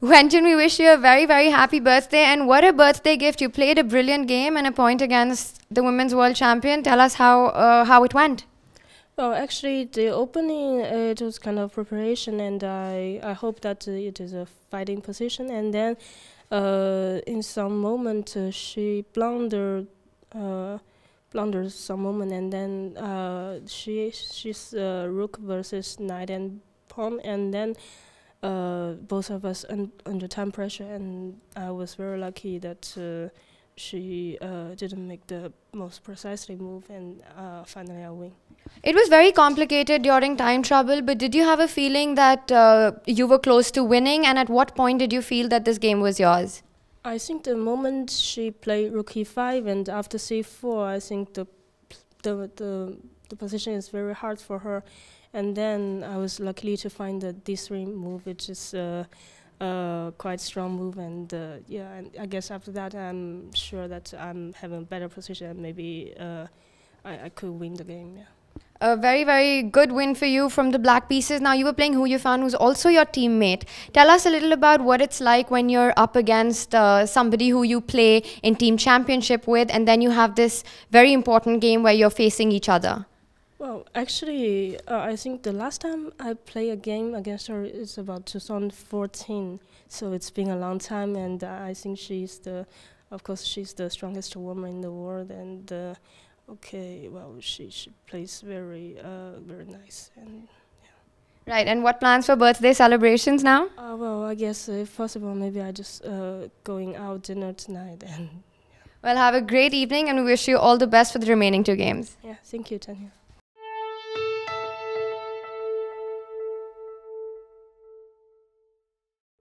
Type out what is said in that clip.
Wenjun, we wish you a very, very happy birthday. And what a birthday gift. You played a brilliant game and a point against the Women's World Champion. Tell us how, uh, how it went. Well, actually, the opening uh, it was kind of preparation, and I I hope that uh, it is a fighting position. And then, uh, in some moment, uh, she blundered, uh, blundered some moment, and then uh, she she's rook versus knight and pawn, and then both of us un under time pressure, and I was very lucky that uh, she uh, didn't make the most precisely move, and finally I win. It was very complicated during time trouble, but did you have a feeling that uh, you were close to winning? And at what point did you feel that this game was yours? I think the moment she played rookie e5 and after c4, I think the the the, the position is very hard for her. And then I was lucky to find the d3 move, which is uh, uh, quite strong move. And uh, yeah, and I guess after that, I'm sure that I'm having a better position. And maybe uh, I, I could win the game. Yeah a very, very good win for you from the Black Pieces. Now, you were playing Hou Yifan, who's also your teammate. Tell us a little about what it's like when you're up against uh, somebody who you play in team championship with, and then you have this very important game where you're facing each other. Well, actually, uh, I think the last time I played a game against her is about 2014. So it's been a long time, and uh, I think she's the, of course, she's the strongest woman in the world, and uh, okay, well, she, she plays very, uh, very nice. and yeah. Right, and what plans for birthday celebrations now? Uh, well, I guess if possible, maybe I just uh, going out dinner tonight. and. yeah. Well, have a great evening, and we wish you all the best for the remaining two games. Yeah, thank you, Tania.